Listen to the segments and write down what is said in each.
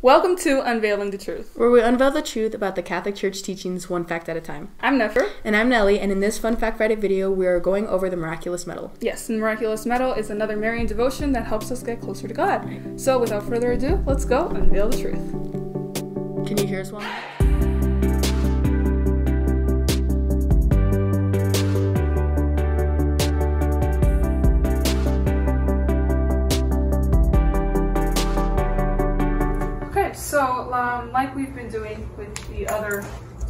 Welcome to Unveiling the Truth. where we unveil the truth about the Catholic Church teachings one fact at a time. I'm Nefer. And I'm Nellie, and in this Fun Fact Friday video, we are going over the miraculous medal. Yes, the Miraculous Medal is another Marian devotion that helps us get closer to God. So, without further ado, let's go unveil the truth. Can you hear us well?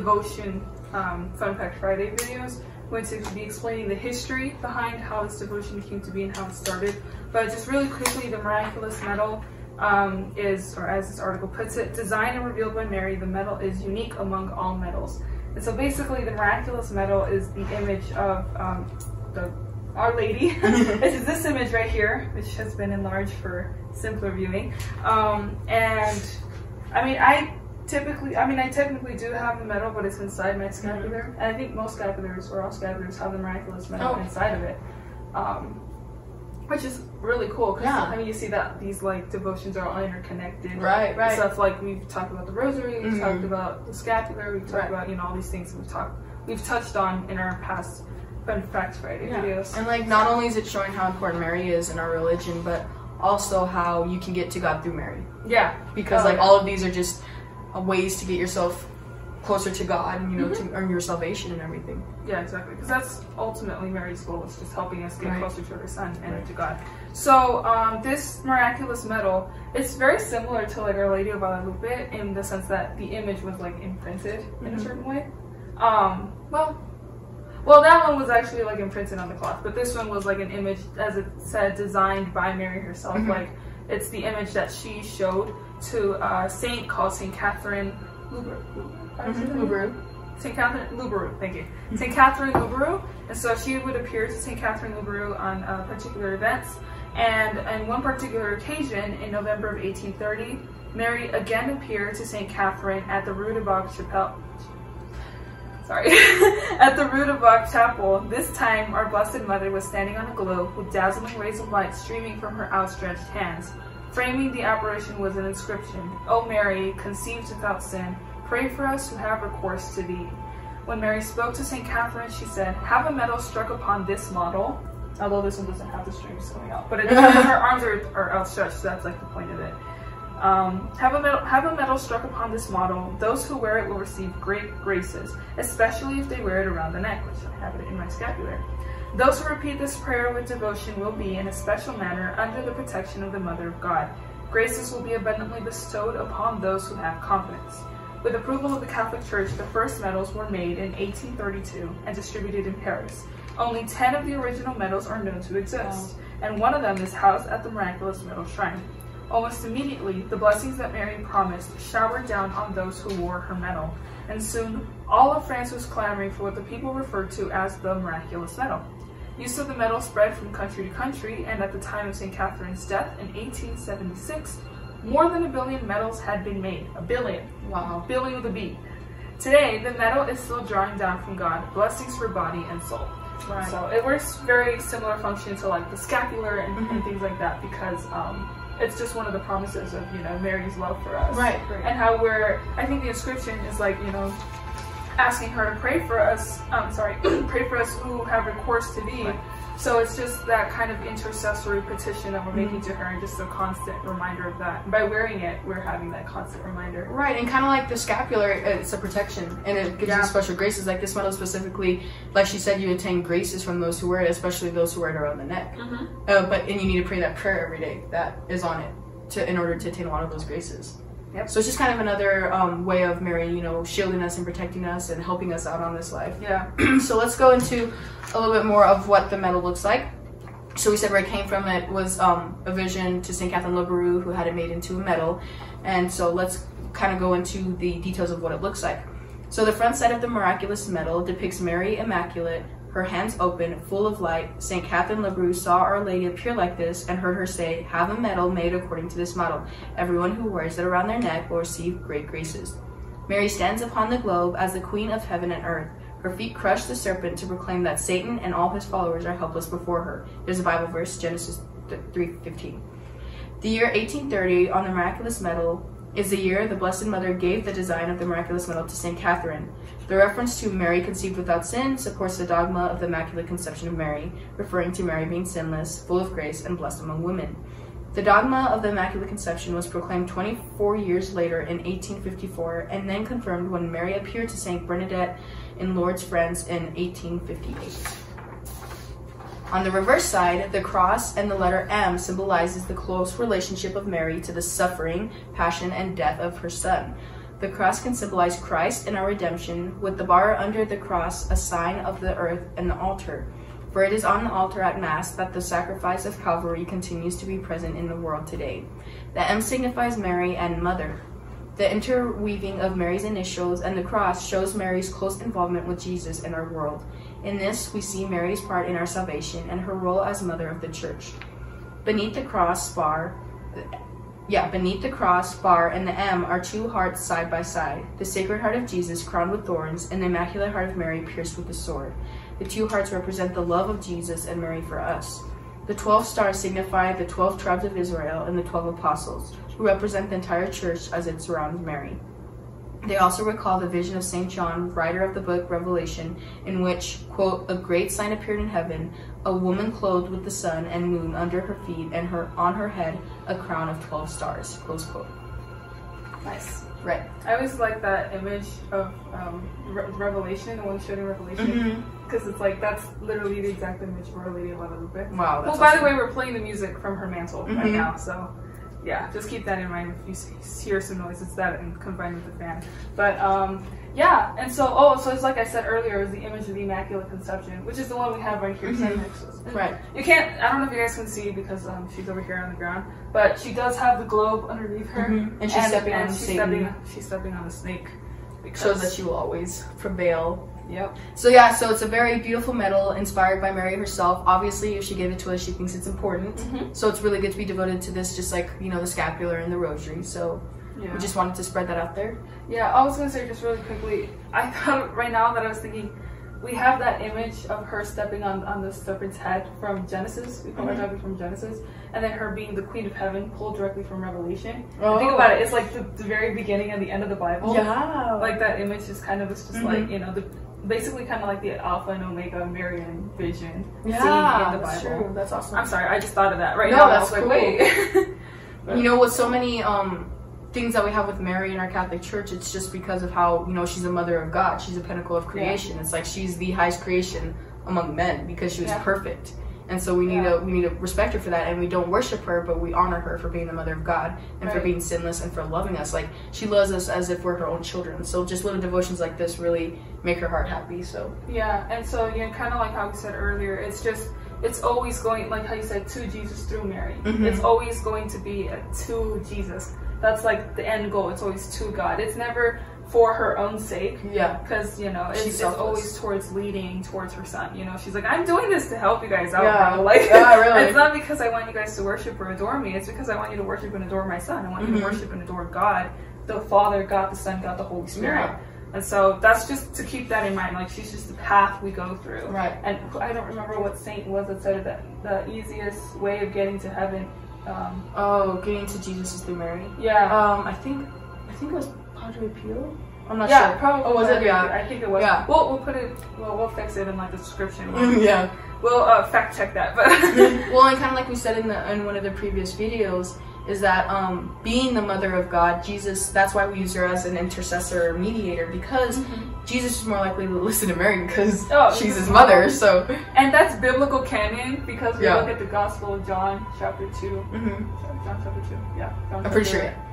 Devotion um, Fun Fact Friday videos, I'm going to be explaining the history behind how this devotion came to be and how it started. But just really quickly, the miraculous medal um, is, or as this article puts it, designed and revealed by Mary, the medal is unique among all medals. And so basically, the miraculous medal is the image of um, the Our Lady. this is this image right here, which has been enlarged for simpler viewing. Um, and I mean, I typically, I mean, I technically do have the medal, but it's inside my scapular. And I think most scapulars, or all scapulars, have the miraculous medal Oh. inside of it. Um, which is really cool because Yeah. I mean, you see that these like devotions are all interconnected. Right, right. Stuff like we've talked about the rosary, we've Mhm. talked about the scapular, we've talked Right. about you know all these things we've talked, we've touched on in our past Fun Facts Friday Yeah. videos. And like, not only is it showing how important Mary is in our religion, but also how you can get to God through Mary. yeah, Because Oh, like yeah. all of these are just ways to get yourself closer to God, and you know, to earn your salvation and everything. Yeah, exactly. Because that's ultimately Mary's goal is just helping us get Right. closer to her son and Right. to God. So um, this miraculous medal, it's very similar to like Our Lady of Guadalupe in the sense that the image was like imprinted in a Mhm. certain way. Um, well, well, that one was actually like imprinted on the cloth, but this one was like an image, as it said, designed by Mary herself. Mhm. Like it's the image that she showed to a saint called Saint Catherine Luber. how do you say that? Uberu. St. Catherine Luberu, thank you. St. Catherine Luberu, and so she would appear to St. Catherine Luberu on uh, particular events. And on one particular occasion, in November of 1830, Mary again appeared to St. Catherine at the Rue du Bac Chapelle. Sorry, at the Bac Chapel. This time, our Blessed Mother was standing on a globe with dazzling rays of light streaming from her outstretched hands. Framing the apparition was an inscription: "O Mary, conceived without sin, pray for us who have recourse to thee." When Mary spoke to St. Catherine, she said, Have a medal struck upon this model. Although this one doesn't have the strings coming out, but it, her arms are, are outstretched, so that's like the point of it. Um, have, a medal, have a medal struck upon this model. Those who wear it will receive great graces, especially if they wear it around the neck, which I have it in my scapular. Those who repeat this prayer with devotion will be, in a special manner, under the protection of the Mother of God. Graces will be abundantly bestowed upon those who have confidence. With approval of the Catholic Church, the first medals were made in 1832 and distributed in Paris. Only 10 of the original medals are known to exist, and one of them is housed at the Miraculous Medal Shrine. Almost immediately, the blessings that Mary promised showered down on those who wore her medal, and soon all of France was clamoring for what the people referred to as the Miraculous Medal. Use of the medal spread from country to country, and at the time of St. Catherine's death in 1876, more than a billion medals had been made. A billion. Wow. Billion with a B. Today, the medal is still drawing down from God blessings for body and soul. Right. So it works very similar function to like the scapular and, and Mhm. things like that because um, it's just one of the promises of you know Mary's love for us. Right, right. And how we're I think the inscription is like you know asking her to pray for us. I'm sorry, pray for us who have recourse to thee. Right. So it's just that kind of intercessory petition that we're Mm-hmm. making to her, and just a constant reminder of that. By wearing it, we're having that constant reminder. Right, and kind of like the scapular, it's a protection, and it gives Yeah. you special graces. Like this medal specifically, like she said, you attain graces from those who wear it, especially those who wear it around the neck. Mm-hmm. Uh, but and you need to pray that prayer every day that is on it to in order to attain a lot of those graces. Yep. So it's just kind of another um, way of Mary, you know, shielding us and protecting us and helping us out on this life. Yeah. so let's go into a little bit more of what the medal looks like. So we said where it came from. It was um, a vision to Saint Catherine Labourou, who had it made into a medal. And so let's kind of go into the details of what it looks like. So the front side of the miraculous medal depicts Mary Immaculate, her hands open, full of light. Saint Catherine Labourou saw Our Lady appear like this and heard her say, "Have a medal made according to this model. Everyone who wears it around their neck will receive great graces." Mary stands upon the globe as the Queen of heaven and earth. Her feet crush the serpent to proclaim that Satan and all his followers are helpless before her. There's a Bible verse, Genesis 3:15. The year 1830, on the miraculous medal, is the year the Blessed Mother gave the design of the miraculous medal to St. Catherine. The reference to Mary conceived without sin supports the dogma of the Immaculate Conception of Mary, referring to Mary being sinless, full of grace, and blessed among women. The dogma of the Immaculate Conception was proclaimed 24 years later in 1854 and then confirmed when Mary appeared to St. Bernadette in Lourdes, France in 1858. On the reverse side, the cross and the letter M symbolizes the close relationship of Mary to the suffering, passion, and death of her son. The cross can symbolize Christ and our redemption, with the bar under the cross a sign of the earth and the altar. For it is on the altar at Mass that the sacrifice of Calvary continues to be present in the world today. The M signifies Mary and Mother. The interweaving of Mary's initials and the cross shows Mary's close involvement with Jesus in our world. In this, we see Mary's part in our salvation and her role as Mother of the Church. Beneath the cross bar, yeah, beneath the cross bar and the M are two hearts side by side the Sacred Heart of Jesus crowned with thorns, and the Immaculate Heart of Mary pierced with a sword. The two hearts represent the love of Jesus and Mary for us. The twelve stars signify the twelve tribes of Israel and the twelve apostles, who represent the entire church as it surrounds Mary. They also recall the vision of St. John, writer of the book Revelation, in which, quote, a great sign appeared in heaven, a woman clothed with the sun and moon under her feet, and her on her head a crown of twelve stars, close quote. Nice. Right. I always like that image of um, Re- Revelation, the one showed in Revelation, Mm-hmm. because it's like that's literally the exact image of Our Lady of Guadalupe. Wow. Well, That's by the way, we're playing the music from her mantle right Mhm. now, so yeah, just keep that in mind if you s- hear some noise. It's that and combined with the fan. But um, yeah, and so oh, so it's like I said earlier, is the image of the Immaculate Conception, which is the one we have right here. Mhm. sitting next to us. And Right. You can't. I don't know if you guys can see because um, she's over here on the ground, but she does have the globe underneath her, Mhm. And she's stepping on she's stepping. She's stepping on a snake. Because, Shows that she will always prevail. Yep. So yeah, so it's a very beautiful medal inspired by Mary herself. Obviously, if she gave it to us, she thinks it's important. Mhm. So it's really good to be devoted to this, just like you know the scapular and the rosary. So Yeah. we just wanted to spread that out there. Yeah, I was gonna say just really quickly. I thought right now that I was thinking, we have that image of her stepping on on the serpent's head from Genesis. We call Mhm. directly from Genesis, and then her being the queen of heaven, pulled directly from Revelation. Oh. Think about it; it's like the, the very beginning and the end of the Bible. Yeah. Like that image is kind of it's just Mhm. like you know the basically kind of like the Alpha and Omega Marian vision yeah, seen in the that's Bible. true. That's awesome. I'm sorry, I just thought of that right No, now. I that's cool. like, wait. But- you know, with so many um things that we have with Mary in our Catholic Church, it's just because of how you know she's a mother of God. She's a pinnacle of creation. It's like she's the highest creation among men because she was Yeah. perfect. And so we need Yeah. to we need to respect her for that, and we don't worship her, but we honor her for being the mother of God and for being sinless and for loving us. Like she loves us as if we're her own children. So just little devotions like this really make her heart happy. So Yeah, and so you know, kind of like how we said earlier, it's just it's always going like how you said to Jesus through Mary. Mhm. It's always going to be to Jesus. That's like the end goal. It's always to God. It's never for her own sake yeah, because you know it's, it's always towards leading towards her son. You know, she's like, I'm doing this to help you guys out. Yeah. bro." Like, Yeah, really. it's not because I want you guys to worship or adore me. It's because I want you to worship and adore my son. I want you Mhm. to worship and adore God, the Father, God, the Son, God, the Holy Spirit. Yeah. And so that's just to keep that in mind. Like she's just the path we go through. right. And I don't remember what saint was that said that the easiest way of getting to heaven. Um, Oh, getting to Jesus is through Mary. yeah. Um, I think I think it was Padre Pio. I'm not yeah, sure. probably. Oh, was it? Yeah. I think it was. Yeah. We'll, we'll put it. Well, we'll fix it in like the description. yeah. We'll uh, fact check that. But well, and kind of like we said in the in one of the previous videos, is that um, being the mother of God, Jesus. That's why we use her as an intercessor or mediator because Jesus is more likely to listen to Mary because Mm-hmm. Oh, she's his mother. So. and that's biblical canon because we Yeah. look at the Gospel of John, chapter two. hmm John chapter two. Yeah. John I'm pretty chapter- sure.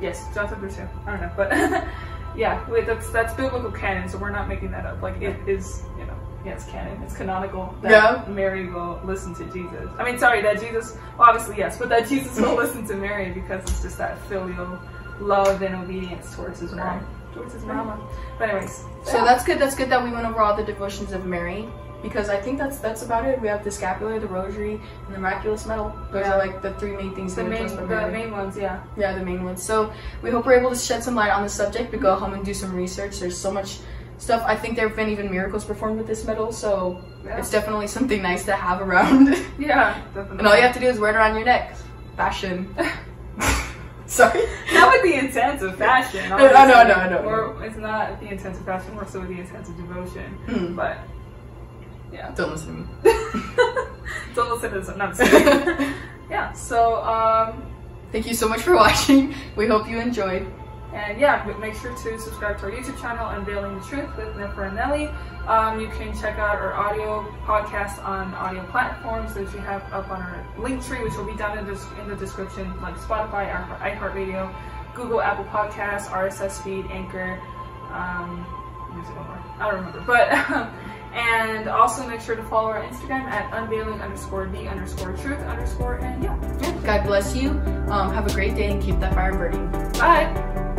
Yes, John chapter two. I don't know, but yeah, wait, that's that's biblical canon, so we're not making that up. Like it is, you know, yeah, it's canon, it's canonical that Yeah. Mary will listen to Jesus. I mean, sorry, that Jesus, well, obviously yes, but that Jesus will listen to Mary because it's just that filial love and obedience towards his mom, towards his mama. But anyways, So yeah. that's good. That's good that we went over all the devotions of Mary because I think that's that's about it. We have the scapular, the rosary, and the miraculous medal. Those Yeah. are like the three main things the main the main ones, yeah. Yeah, the main ones. So we hope we're able to shed some light on the subject, but go home and do some research. There's so much stuff. I think there have been even miracles performed with this medal, so Yeah, it's definitely something nice to have around. yeah definitely. and all you have to do is wear it around your neck. Fashion. Sorry. Not with the intent of fashion. I know, I know, I know, Or it's not the intent of fashion, more so with the intent of devotion. Hmm. But yeah. Don't listen to me. Don't listen to this. I'm not yeah. So um, Thank you so much for watching. We hope you enjoyed. And yeah, but make sure to subscribe to our YouTube channel, Unveiling the Truth with Nefer and Nellie. Um, you can check out our audio podcast on audio platforms that we have up on our link tree, which will be down in, the in the description, like Spotify, iHeartRadio, Google, Apple Podcasts, RSS feed, Anchor. Um, one more. I don't remember, but and also make sure to follow our Instagram at unveiling underscore the underscore truth underscore and yeah. God bless you. Um, have a great day and keep that fire burning. Bye.